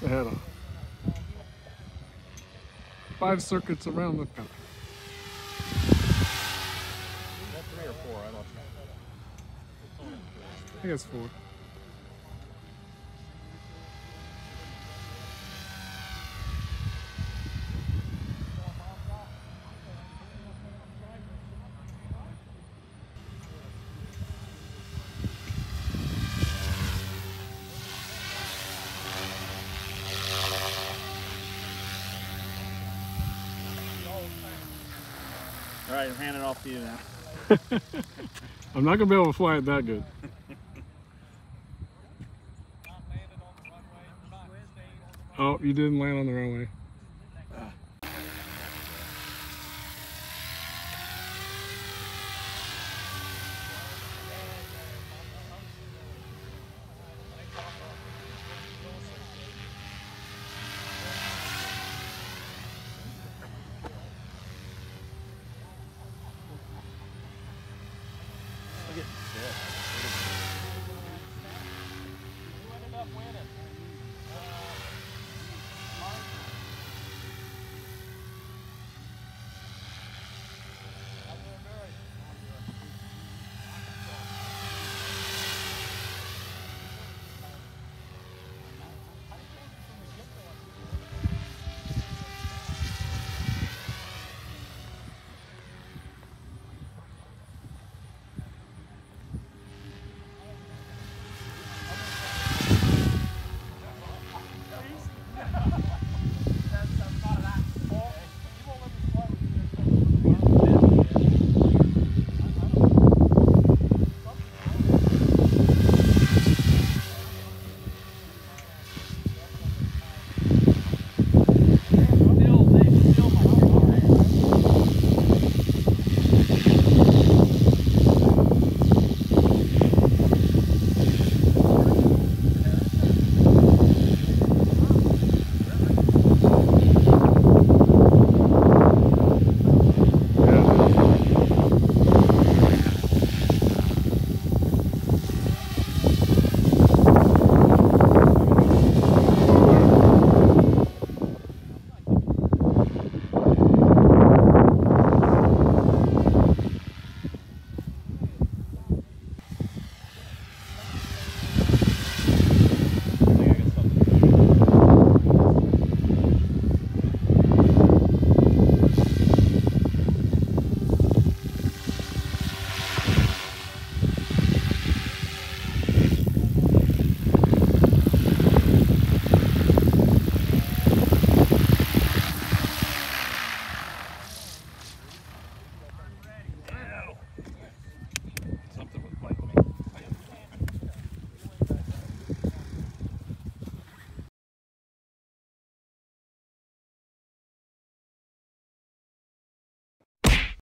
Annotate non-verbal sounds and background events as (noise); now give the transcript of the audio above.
They had a, five circuits around the country. three or four? I don't know. I think it's four. All right, I'm handing it off to you now. (laughs) I'm not gonna be able to fly it that good. Oh, you didn't land on the runway. This.